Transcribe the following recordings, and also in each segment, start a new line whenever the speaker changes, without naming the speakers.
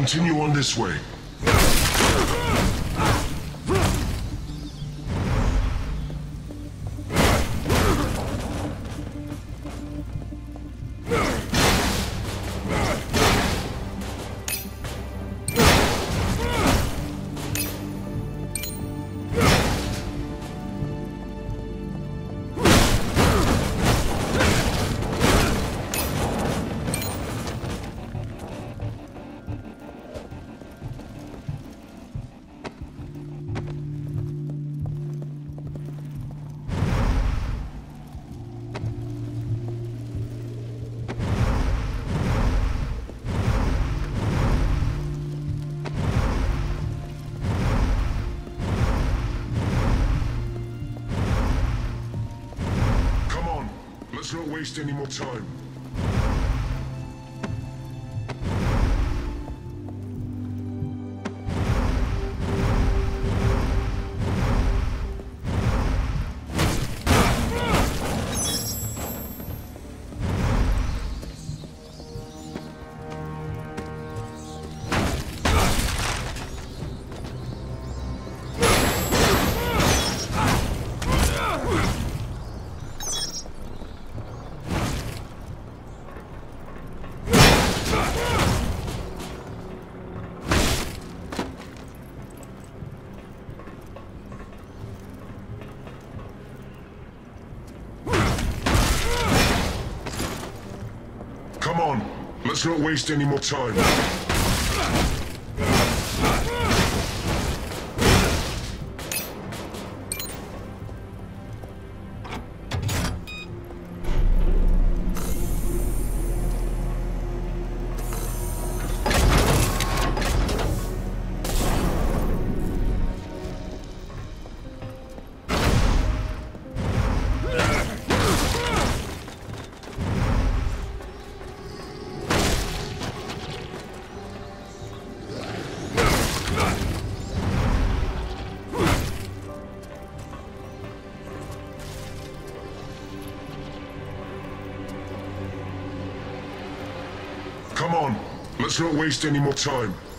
Continue on this way. Let's not waste any more time. Come on, let's not waste any more time. Let's not waste any more time.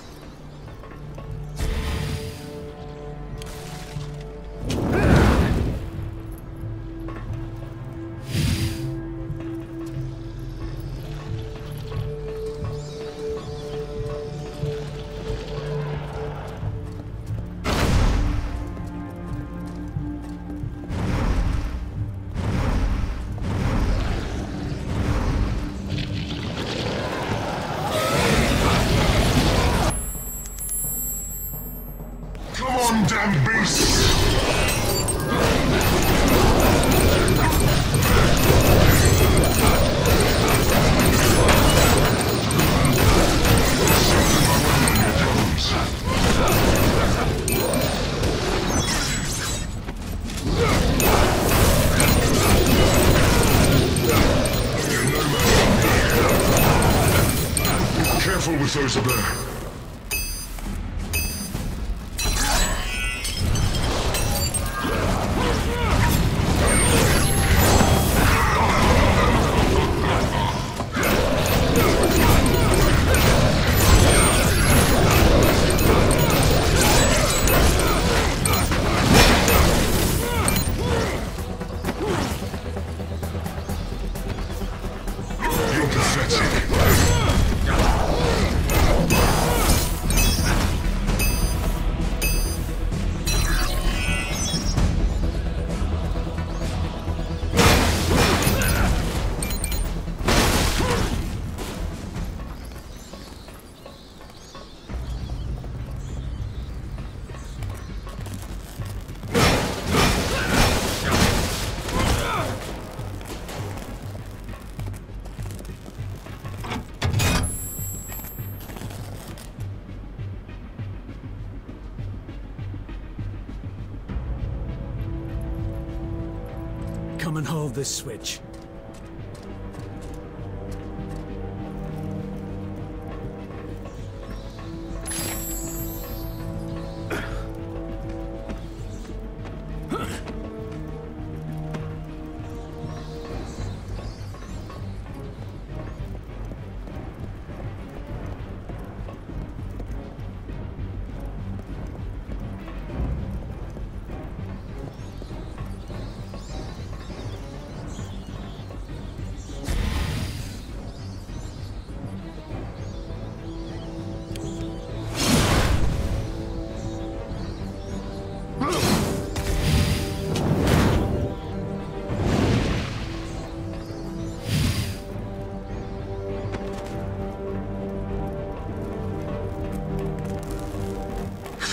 Come
and hold this switch.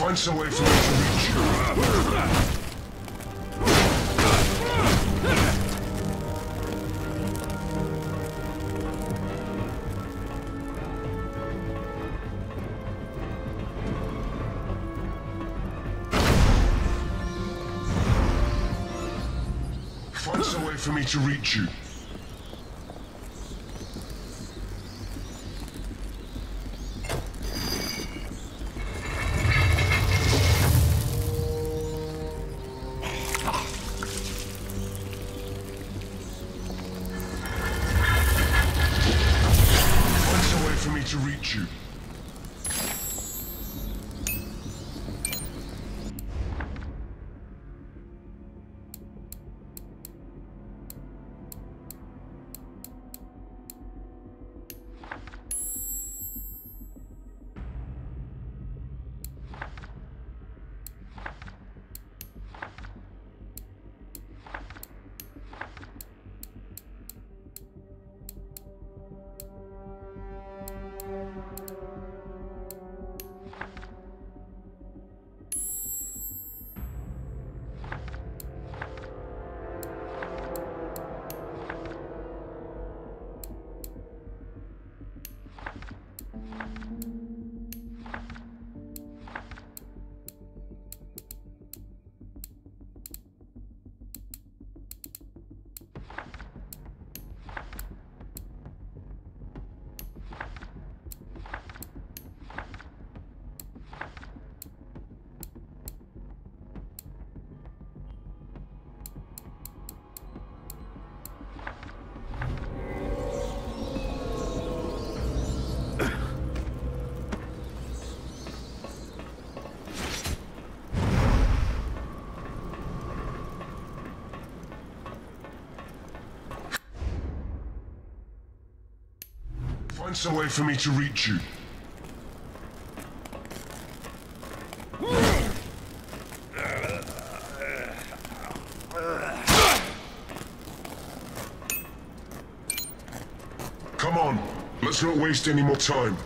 Find some way for me to reach you. Find some way for me to reach you. Find some way for me to reach you. Come on, let's not waste any more time.